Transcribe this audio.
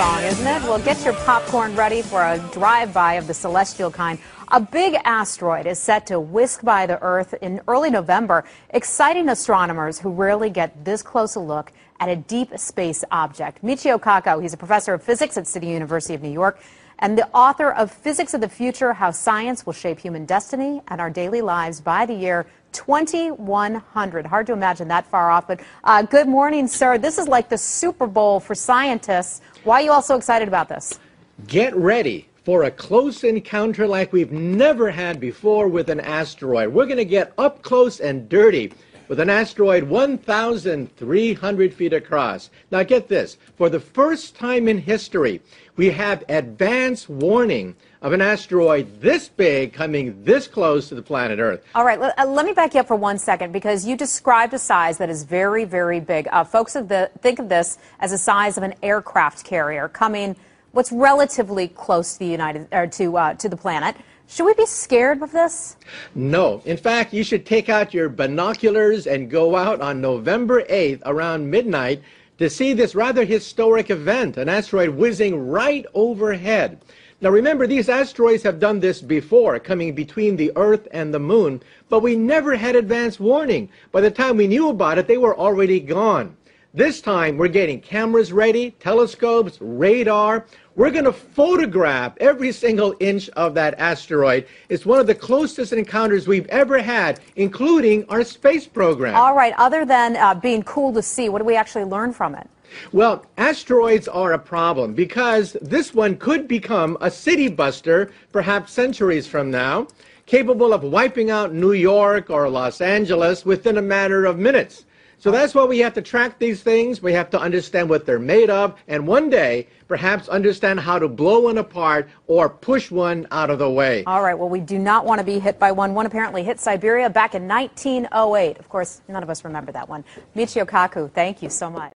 isn't it? Well, get your popcorn ready for a drive-by of the celestial kind. A big asteroid is set to whisk by the Earth in early November, exciting astronomers who rarely get this close a look at a deep space object. Michio Kaku, he's a professor of physics at City University of New York and the author of Physics of the Future, How Science Will Shape Human Destiny and Our Daily Lives by the Year 2100. Hard to imagine that far off, but uh, good morning, sir. This is like the Super Bowl for scientists. Why are you all so excited about this? Get ready for a close encounter like we've never had before with an asteroid. We're going to get up close and dirty with an asteroid 1,300 feet across. Now get this, for the first time in history, we have advance warning of an asteroid this big coming this close to the planet Earth. All right, let, uh, let me back you up for one second because you described a size that is very, very big. Uh, folks of the, think of this as the size of an aircraft carrier coming what's relatively close to the United or to uh, to the planet. Should we be scared of this? No. In fact, you should take out your binoculars and go out on November 8th around midnight to see this rather historic event, an asteroid whizzing right overhead. Now remember, these asteroids have done this before, coming between the Earth and the Moon, but we never had advance warning. By the time we knew about it, they were already gone. This time, we're getting cameras ready, telescopes, radar. We're going to photograph every single inch of that asteroid. It's one of the closest encounters we've ever had, including our space program. All right, other than uh, being cool to see, what do we actually learn from it? Well, asteroids are a problem because this one could become a city buster perhaps centuries from now, capable of wiping out New York or Los Angeles within a matter of minutes. So that's why we have to track these things. We have to understand what they're made of, and one day, perhaps understand how to blow one apart or push one out of the way. All right, well, we do not want to be hit by one. One apparently hit Siberia back in 1908. Of course, none of us remember that one. Michio Kaku, thank you so much.